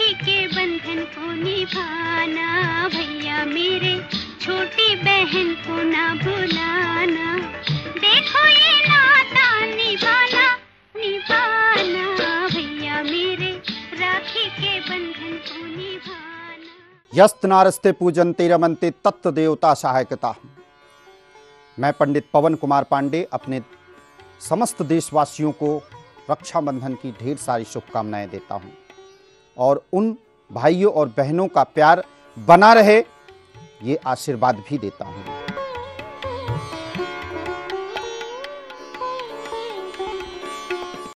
राखी के बंधन को निभाना, भैया मेरे छोटी बहन को ना देखो ये नाता निभाना निभाना, भैया मेरे राखी के बंधन को यस्त नारस्ते पूजनते रमनते तत्व देवता सहायकता। मैं पंडित पवन कुमार पांडे अपने समस्त देशवासियों को रक्षाबंधन की ढेर सारी शुभकामनाएँ देता हूँ। और उन भाइयों और बहनों का प्यार बना रहे ये आशीर्वाद भी देता हूँ।